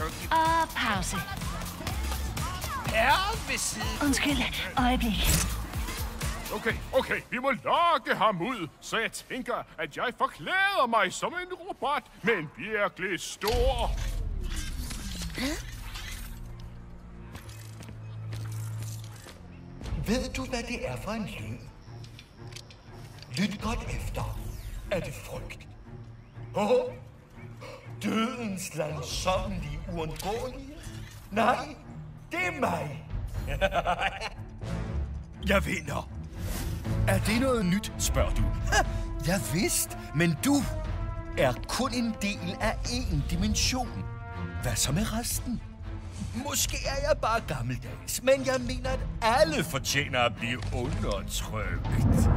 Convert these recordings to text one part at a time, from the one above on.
turkey. Og pause. Herre ved siden. Undskyld, øjeblik. Okay, okay, vi må lokke ham ud, så jeg tænker, at jeg forklæder mig som en robot, men virkelig stor. Ved du, hvad det er for en lyd? Lyt godt efter. Er det frygt? Åh, oh, dødens langsommelige uundgåelige? Nej, det er mig. Jeg vinder. Er det noget nyt, spørger du? Jeg vidst, men du er kun en del af en dimension. Hvad så med resten? Måske er jeg bare gammeldags, men jeg mener, at alle fortjener at blive undertrykt.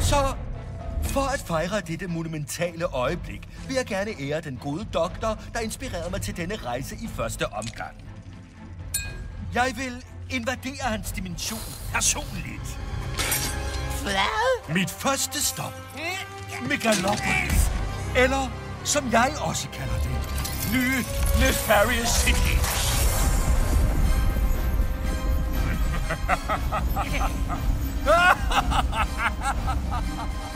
Så for at fejre dette monumentale øjeblik, vil jeg gerne ære den gode doktor, der inspirerede mig til denne rejse i første omgang. Jeg vil invadere hans dimension personligt. Hvad? Mit første stop. Megalopolis. Eller, som jeg også kalder det, nye Nefarious City.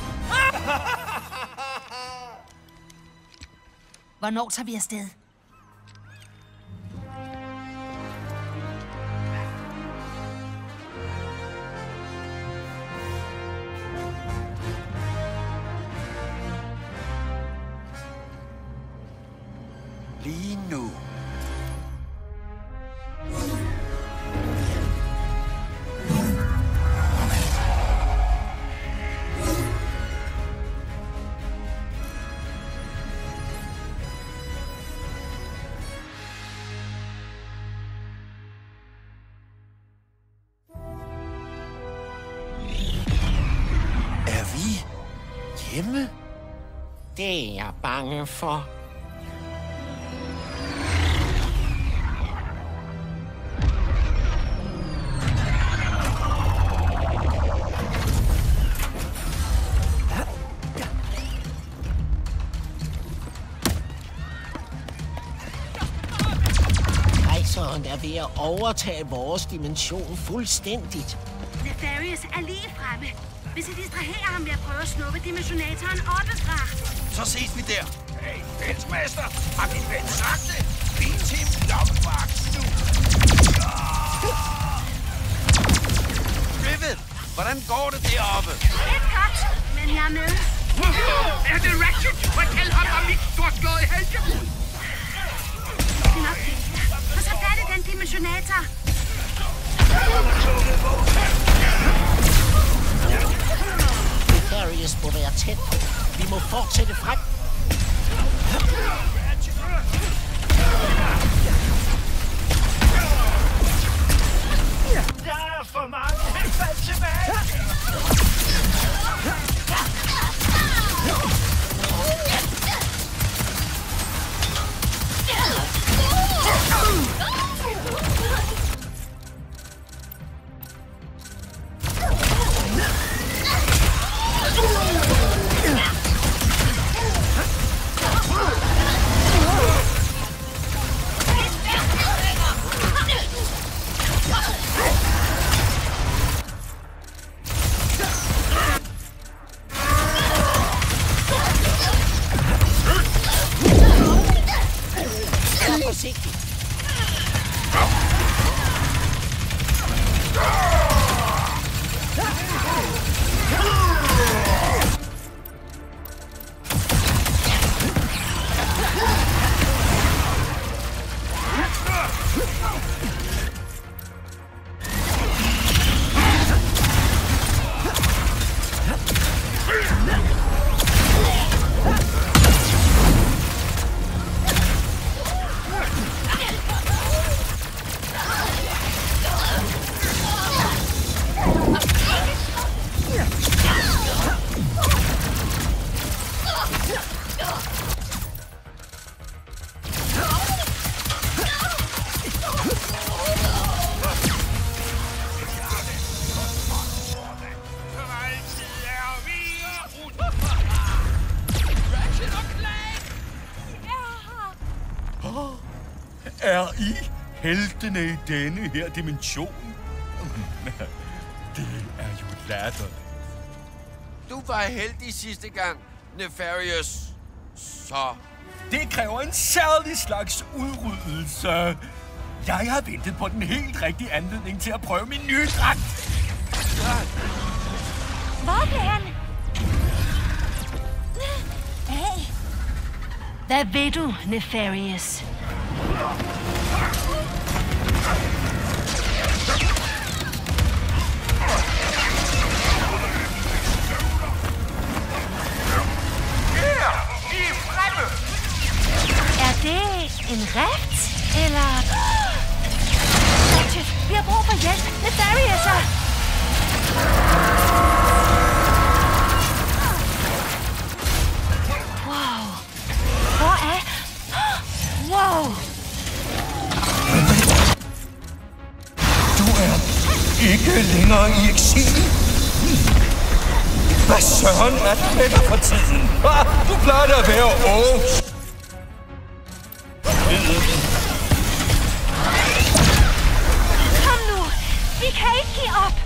Hvornår tager vi afsted? Hjemme? Det er jeg bange for. Kejseren er ved at overtage vores dimension fuldstændigt. Nefarious er lige fremme. Hvis jeg distraherer ham ved at prøve at snuppe dimensionatoren oppefra. Så ses vi der. Hey, fællesmester, har min ven sagt det? Fin Tim lommevagt nu. Rivet, hvordan går det deroppe? Lidt godt, men jeg er med. Er det Ratchet? Fortæl ham om mit storslåede helte. Det er nok det. Og så fat i den dimensionator. Darius må være tæt på. Vi må fortsætte frem. Der er for mange henfald tilbage. take it. Er I heltene i denne her dimension? Det er jo latterligt. Du var heldig sidste gang, Nefarious. Så Det kræver en særlig slags udryddelse. Jeg har ventet på den helt rigtige anledning til at prøve min nye dragt. Hvor blev han? Hvad ved du, Nefarious? her! I er fremme! Er det en rift, eller... Ratchet, vi har brug for hjælp. Nefarious Du er ikke længere i eksil. Hvad søren er det med dig for tiden? Ah, du plejer da at være ung. Kom nu. Vi kan ikke give op.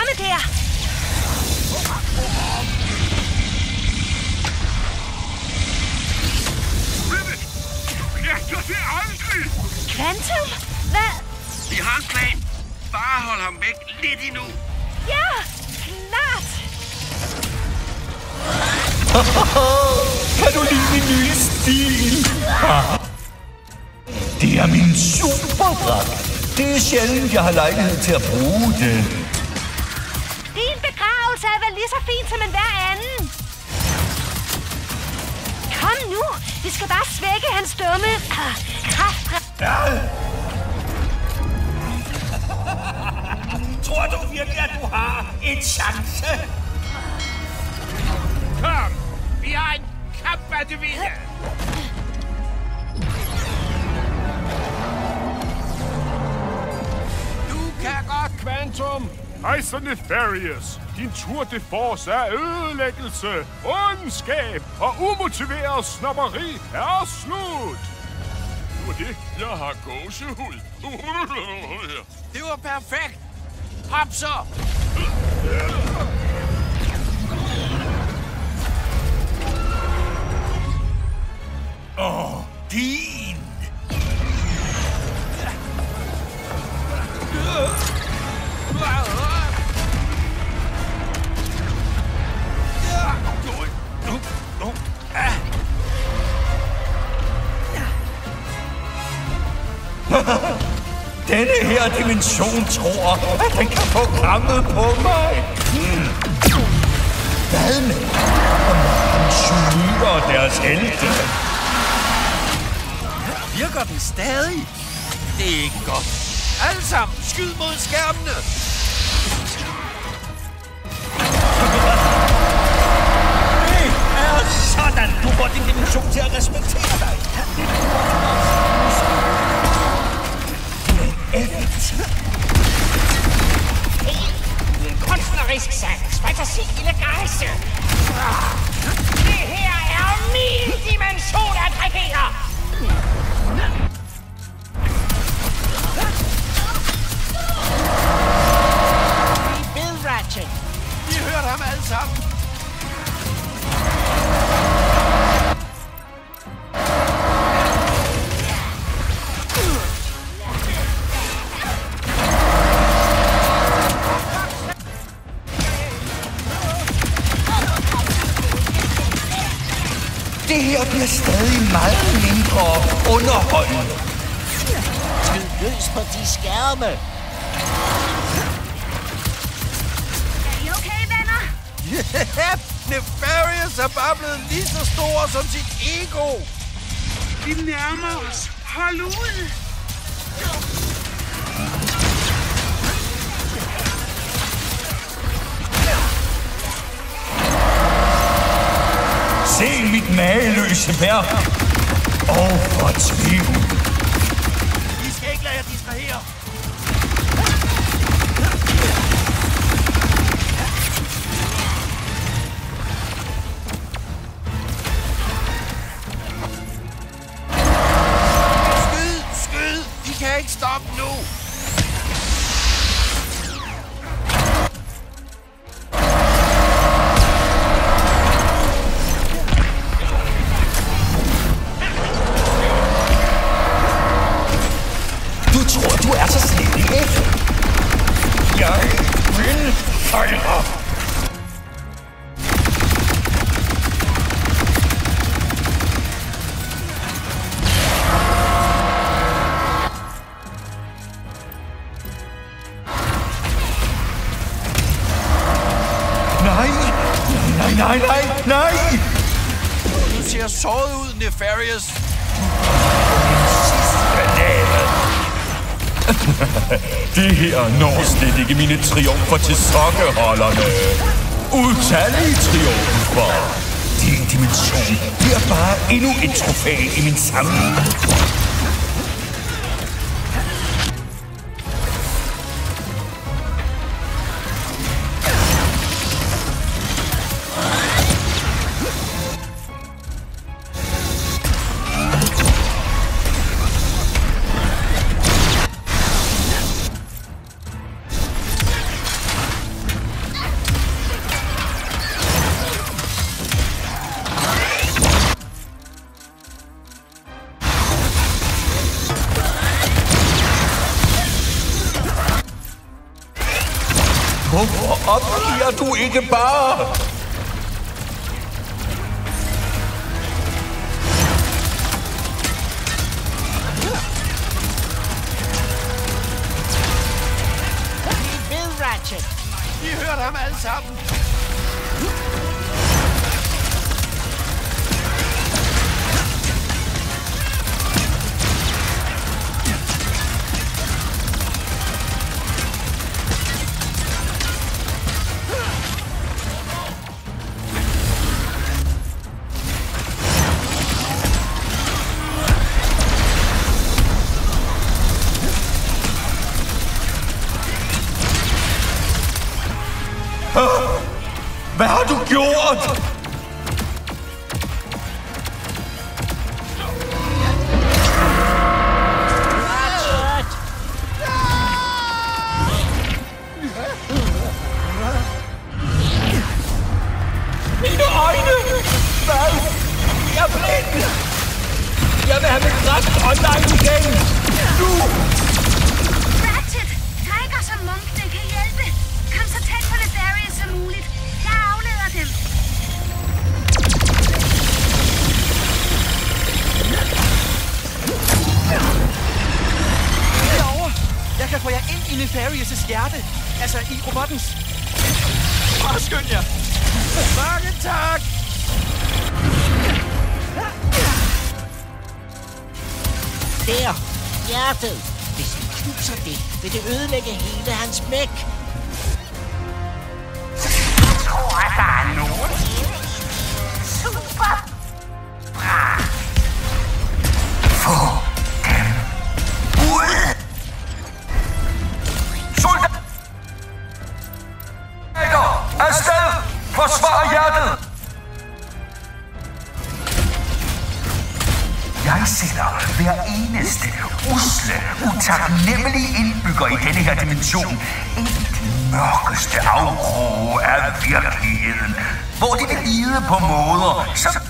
skærme der. Rivet! Jeg gør det aldrig! Quantum? Hvad? Vi har en plan. Bare hold ham væk lidt endnu. Ja, klart. Kan du lide min nye stil? Det er min superdragt. Det er sjældent, jeg har lejlighed til at bruge den. Begravelse er vel lige så fin som en hver anden. Kom nu. Vi skal bare svække hans dumme ah, kraft. Tror du virkelig, at du har en chance? Kom! Vi har en kamp at vinde. Du kan godt, Quantum! Kejser Nefarious, din tour de force er ødelæggelse, ondskab og umotiveret snopperi er slut! Det var det. Jeg har gåsehud. Det var perfekt. Hop så! Åh, din! Denne her dimension tror, at den kan få krammet på mig. Hmm. Hvad med og deres helte? Virker den stadig? Det er ikke godt. Alle sammen, skyd mod skærmene! Det er sådan, du får din dimension til at respektere dig. Kunstnerisk sans, fantasi, elegance. Ah, Det her er min dimension at regere. Underholdende. Skyd løs på de skærme. Er I okay, venner? Ja, Nefarious er bare blevet lige så stor som sit ego. Vi nærmer os. Hold ud. Se mit mageløse værk. Og fortvivl. I ikke mine triumfer til sokkeholderne. Utallige triumfer. Din dimension bliver bare endnu et trofæ i min samling. nigga ball. Ratchet. I hører ham alle. du God! Nefarious' hjerte. Altså i robottens. Bare skynd jer. Mange tak. Der. Hjertet. Hvis vi knuser det, vil det ødelægge hele hans mæk. afro er virkeligheden, hvor det vil lide på måder, så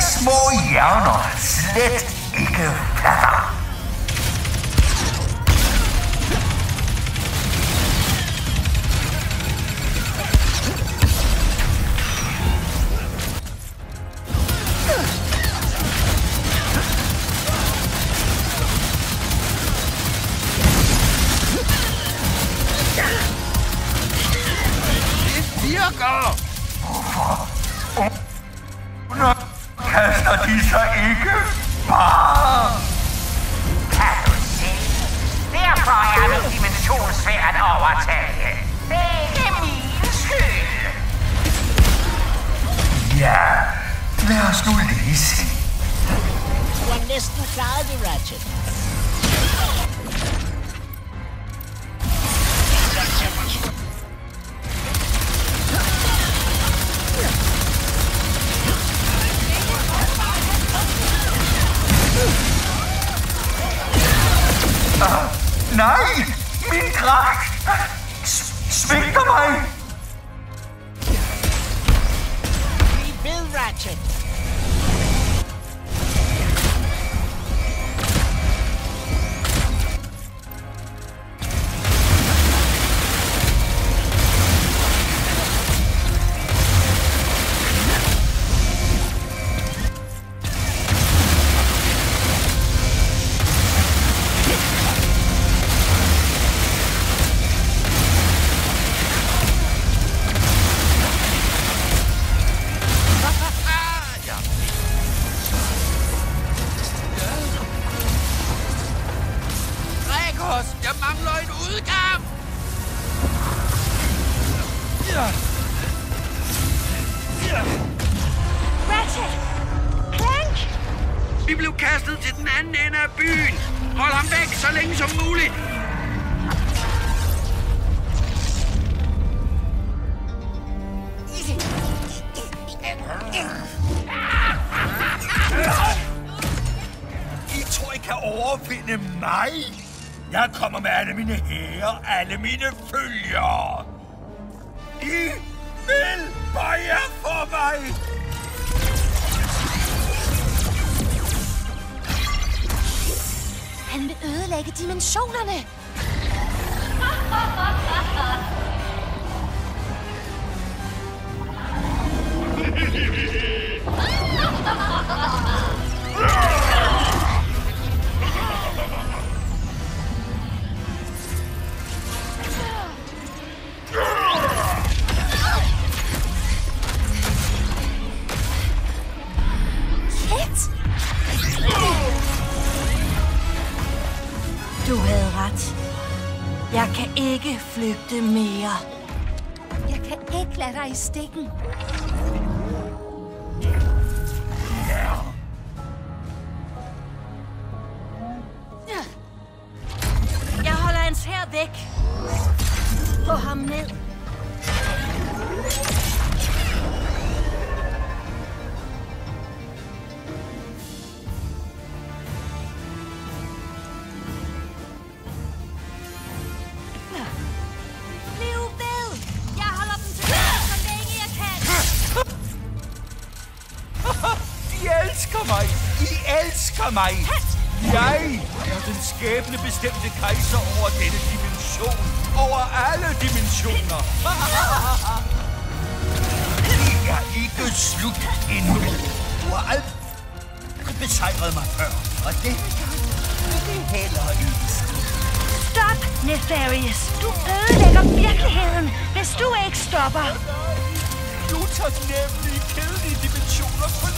små hjerner slet ikke fatter. Ratchet! Clank! Vi blev kastet til den anden ende af byen. Hold ham væk så længe som muligt. I tror, I kan overvinde mig? Jeg kommer med alle mine hære, alle mine følgere. I vil bøje for mig. Han vil ødelægge dimensionerne. Shit! ikke flygte mere. Jeg kan ikke lade dig i stikken. Skæbnebestemte kejser over denne dimension. Over alle dimensioner. Det er ikke slut endnu. Du har aldrig besejret mig før. Og denne gang vil det heller ikke ske. Stop, Nefarious! Du ødelægger virkeligheden, hvis du ikke stopper. Du tager nemlig kedelige dimensioner på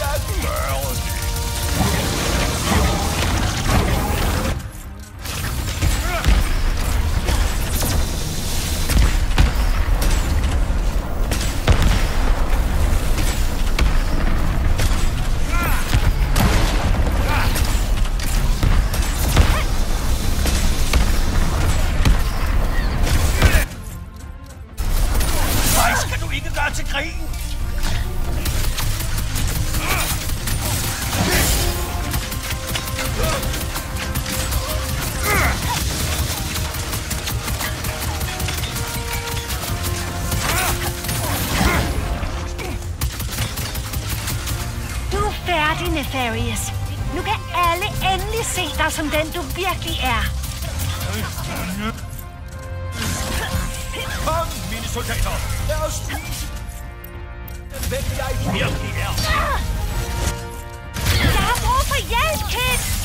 jeg gør det. Nefarious. Nu kan alle endelig se dig som den, du virkelig er. Kom, mine soldater. Lad os spise. Hvem jeg virkelig er. Jeg har brug for hjælp, Kid!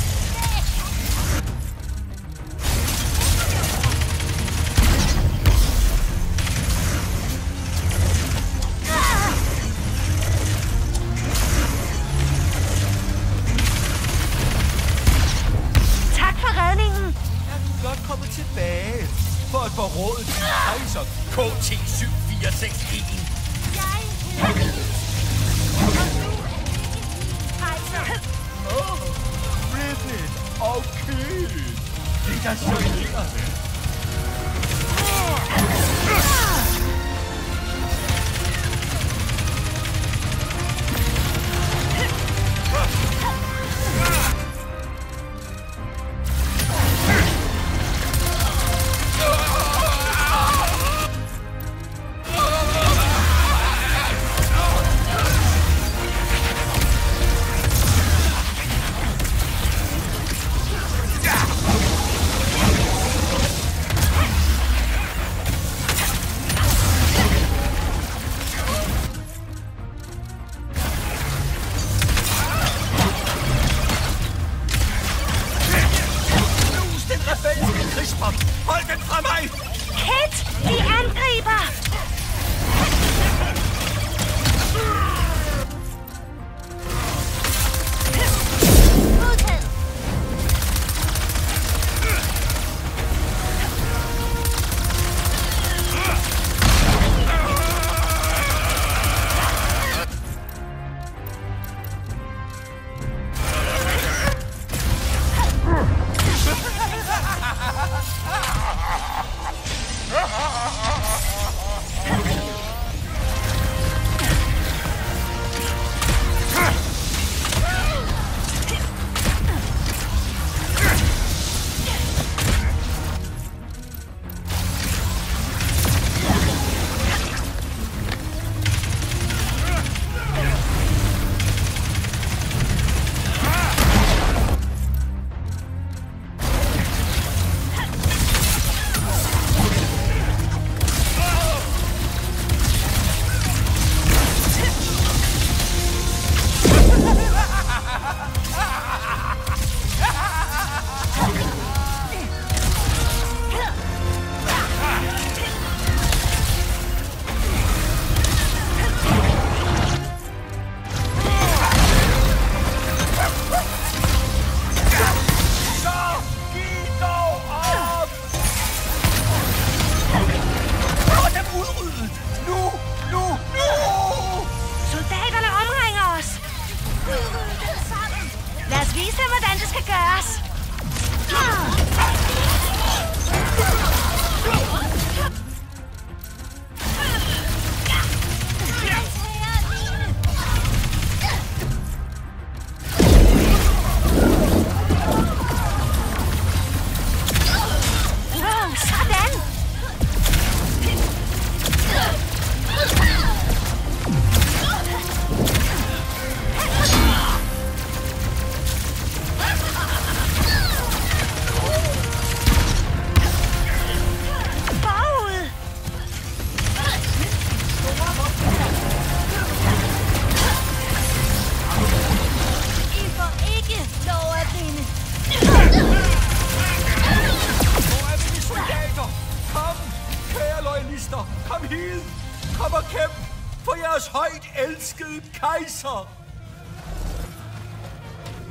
Elskede kejser.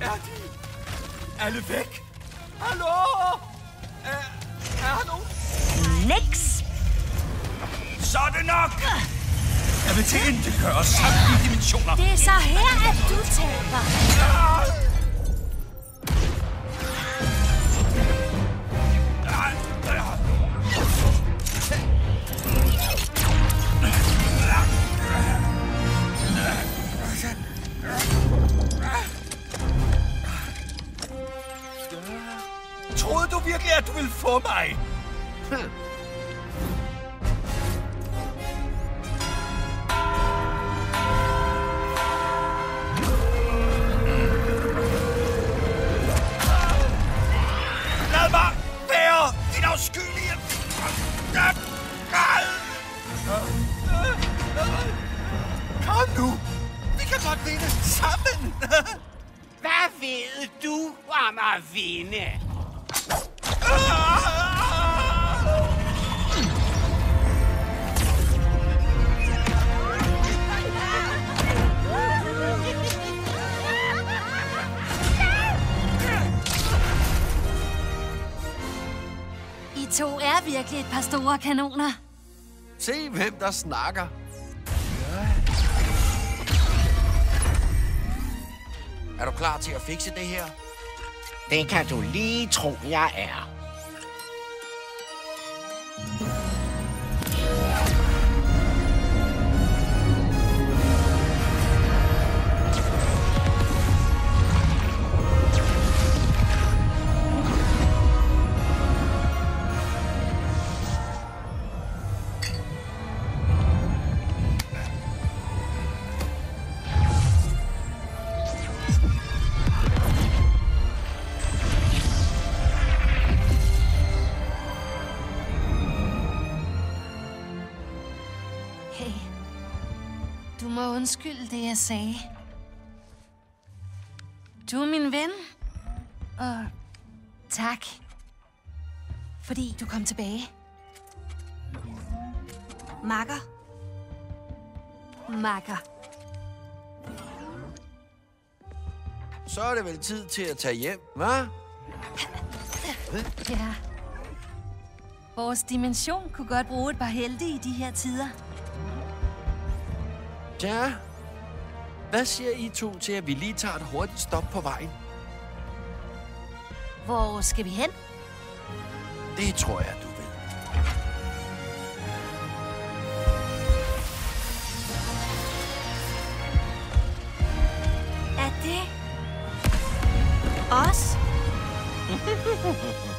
Er de alle væk? Hallo? Er, er nogen? Niks. Så er det nok! Jeg vil tilindegøre samtlige dimensioner. Det er så her, at du taber. Troede par store kanoner. Se, hvem der snakker. Er du klar til at fikse det her? Det kan du lige tro, jeg er. Må undskylde det, jeg sagde. Du er min ven, og tak, fordi du kom tilbage. Makker. Makker. Så er det vel tid til at tage hjem, hva'? Ja. Vores dimension kunne godt bruge et par helte i de her tider. Ja. Hvad siger I to til, at vi lige tager et hurtigt stop på vejen? Hvor skal vi hen? Det tror jeg, du ved. Er det os?